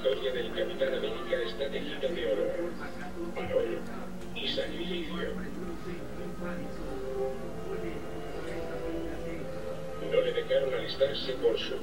historia del Capitán América está tejida de oro, valor y sacrificio. No le dejaron alistarse por su